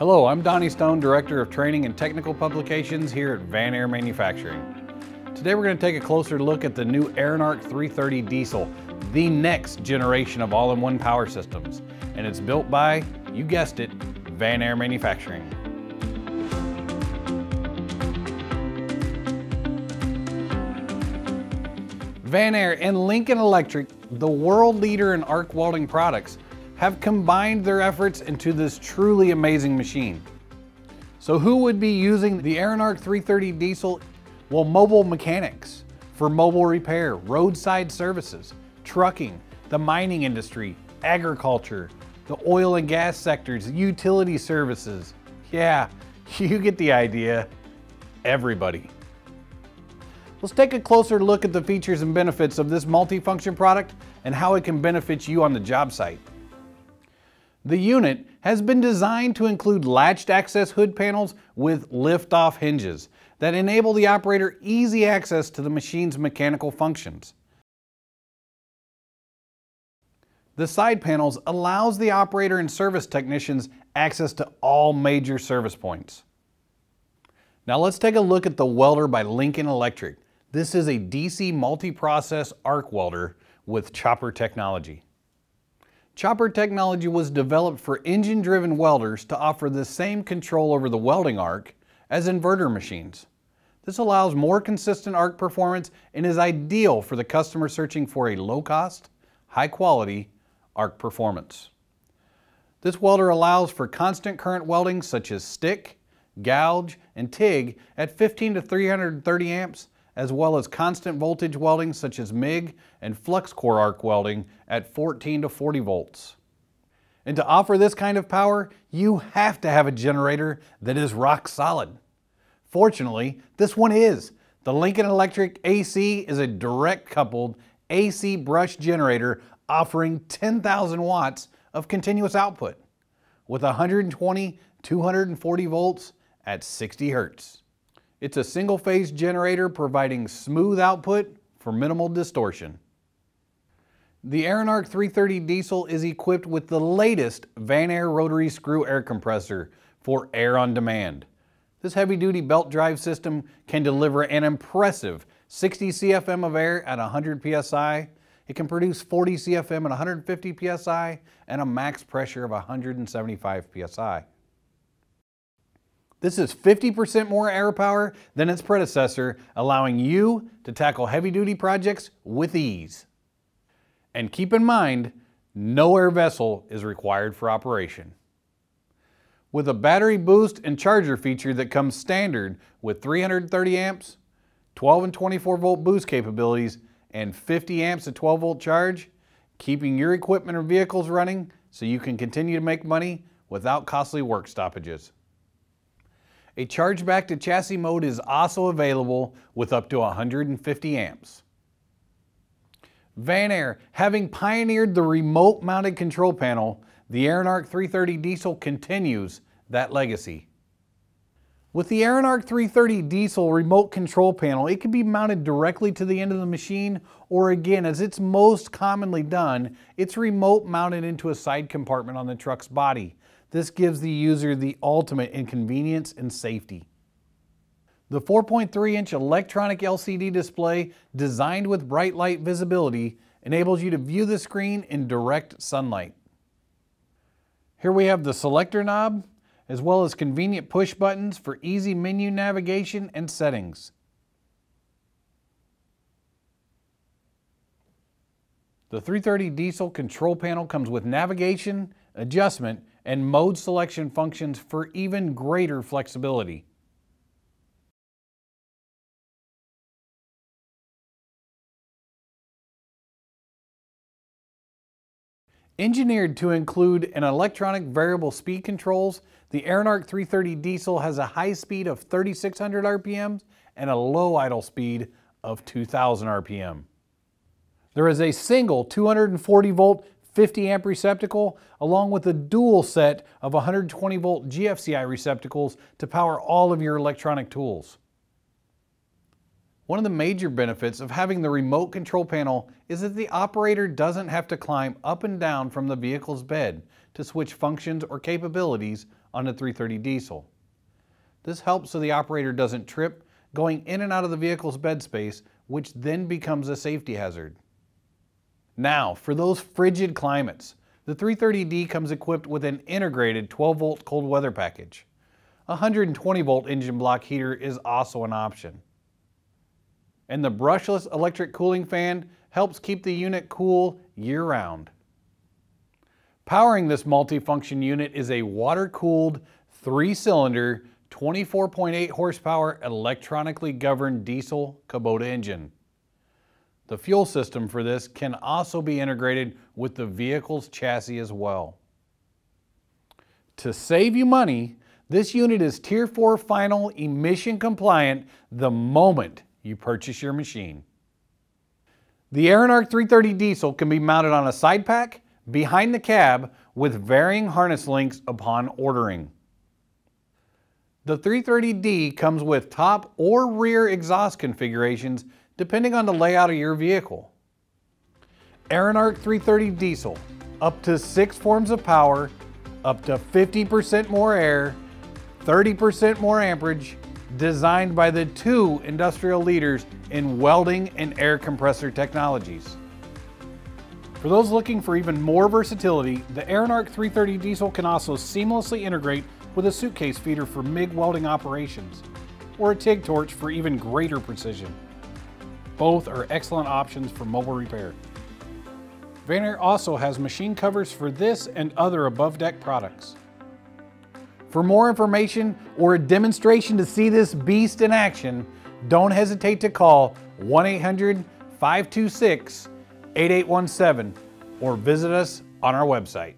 Hello, I'm Donnie Stone, Director of Training and Technical Publications here at Vanair Manufacturing. Today we're going to take a closer look at the new Air N Arc 330 diesel, the next generation of all-in-one power systems. And it's built by, you guessed it, Vanair Manufacturing. Vanair and Lincoln Electric, the world leader in arc welding products, have combined their efforts into this truly amazing machine. So who would be using the Air N Arc 330 diesel? Well, mobile mechanics for mobile repair, roadside services, trucking, the mining industry, agriculture, the oil and gas sectors, utility services. Yeah, you get the idea. Everybody. Let's take a closer look at the features and benefits of this multifunction product and how it can benefit you on the job site. The unit has been designed to include latched access hood panels with lift-off hinges that enable the operator easy access to the machine's mechanical functions. The side panels allows the operator and service technicians access to all major service points. Now let's take a look at the welder by Lincoln Electric. This is a DC multi-process arc welder with chopper technology. Chopper technology was developed for engine-driven welders to offer the same control over the welding arc as inverter machines. This allows more consistent arc performance and is ideal for the customer searching for a low-cost, high-quality arc performance. This welder allows for constant current welding such as stick, gouge, and TIG at 15 to 330 amps as well as constant voltage welding such as MIG and flux core arc welding at 14 to 40 volts. And to offer this kind of power, you have to have a generator that is rock solid. Fortunately, this one is. The Lincoln Electric AC is a direct coupled AC brush generator offering 10,000 watts of continuous output with 120 240 volts at 60 hertz. It's a single phase generator providing smooth output for minimal distortion. The Air N Arc 330 diesel is equipped with the latest Vanair rotary screw air compressor for air on demand. This heavy duty belt drive system can deliver an impressive 60 CFM of air at 100 PSI. It can produce 40 CFM at 150 PSI and a max pressure of 175 PSI. This is 50% more air power than its predecessor, allowing you to tackle heavy duty projects with ease. And keep in mind, no air vessel is required for operation. With a battery boost and charger feature that comes standard with 330 amps, 12 and 24 volt boost capabilities, and 50 amps of 12 volt charge, keeping your equipment or vehicles running so you can continue to make money without costly work stoppages. A chargeback to chassis mode is also available with up to 150 amps. Vanair, having pioneered the remote mounted control panel, the Air N Arc 330 diesel continues that legacy. With the Air N Arc 330 diesel remote control panel, it can be mounted directly to the end of the machine, or again, as it's most commonly done, it's remote mounted into a side compartment on the truck's body. This gives the user the ultimate in convenience and safety. The 4.3 inch electronic LCD display designed with bright light visibility enables you to view the screen in direct sunlight. Here we have the selector knob as well as convenient push buttons for easy menu navigation and settings. The 330 diesel control panel comes with navigation, adjustment, and mode selection functions for even greater flexibility. Engineered to include an electronic variable speed controls, the Air N Arc 330 diesel has a high speed of 3600 RPM and a low idle speed of 2000 RPM. There is a single 240 volt 50 amp receptacle along with a dual set of 120 volt GFCI receptacles to power all of your electronic tools. One of the major benefits of having the remote control panel is that the operator doesn't have to climb up and down from the vehicle's bed to switch functions or capabilities on a 330 diesel. This helps so the operator doesn't trip going in and out of the vehicle's bed space, which then becomes a safety hazard. Now, for those frigid climates, the 330D comes equipped with an integrated 12 volt cold weather package. A 120 volt engine block heater is also an option and the brushless electric cooling fan helps keep the unit cool year-round. Powering this multifunction unit is a water-cooled, three-cylinder, 24.8 horsepower electronically governed diesel Kubota engine. The fuel system for this can also be integrated with the vehicle's chassis as well. To save you money, this unit is Tier 4 final emission compliant the moment you purchase your machine. The Air N Arc 330 diesel can be mounted on a side pack, behind the cab, with varying harness links upon ordering. The 330D comes with top or rear exhaust configurations depending on the layout of your vehicle. Air N Arc 330 diesel, up to six forms of power, up to 50% more air, 30% more amperage, designed by the two industrial leaders in welding and air compressor technologies. For those looking for even more versatility, the Air N Arc 330 diesel can also seamlessly integrate with a suitcase feeder for MIG welding operations, or a TIG torch for even greater precision. Both are excellent options for mobile repair. Vanair also has machine covers for this and other above deck products. For more information or a demonstration to see this beast in action, don't hesitate to call 1-800-526-8817 or visit us on our website.